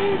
Please,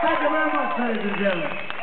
Thank you very much, ladies and gentlemen.